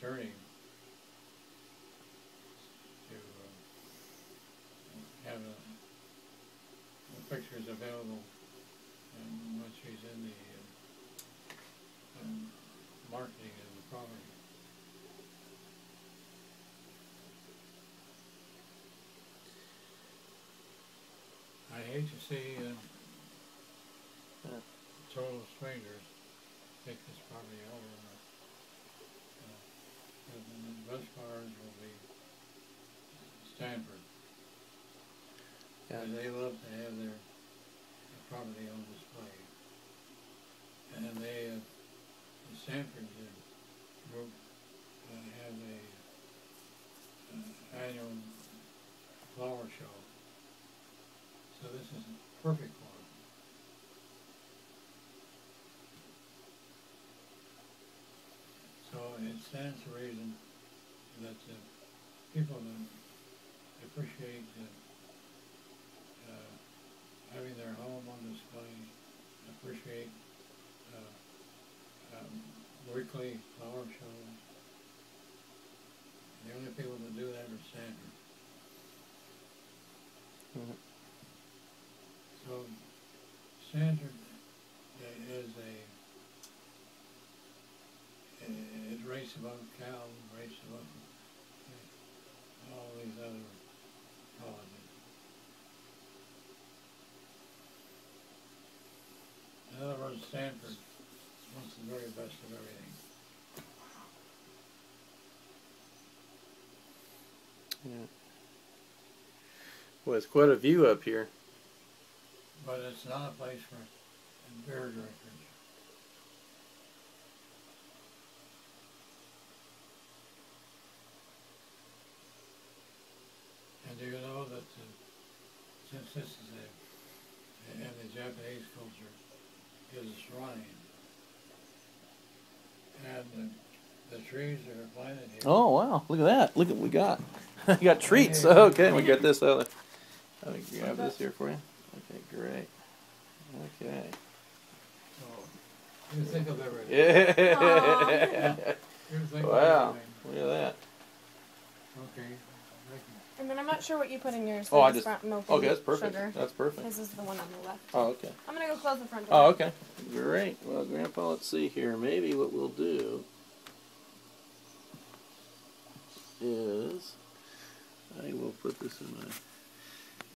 attorney to uh, have the the pictures available um, when she's in the uh, um, marketing of the property. I hate to see uh, total strangers take this property over. Uh, the will be Stanford. Yeah. And they love to have their property on display. And they, uh, the Stanford group uh, has a uh, annual flower show. So this is a perfect one. So it stands to reason that uh, people that appreciate uh, uh, having their home on display, appreciate uh, um, weekly flower shows. The only people that do that are Stanford. Mhm. So Stanford i- is a is race above Cal, race above uh, all these other colleges. In other words, Stanford wants the very best of everything. Yeah. Well, it's quite a view up here. But it's not a place for beer drinkers. And do you know that uh, since this is a, in the Japanese culture, is a shrine. And uh, the trees that are planted here. Oh wow! Look at that! Look at what we got. we got treats. Okay, we got this other. Let me grab this here for you. Okay, great. Okay. So, you think of everything. Yeah. Wow! everything. Look at that. Okay, thank you. And then I'm not sure what you put in yours. Oh, I just- milk Okay, that's perfect. Sugar. That's perfect. This is the one on the left. Oh, okay. I'm gonna go close the front oh, door. Oh, okay. Great. Well, Grandpa, let's see here. Maybe what we'll do is I will put this in my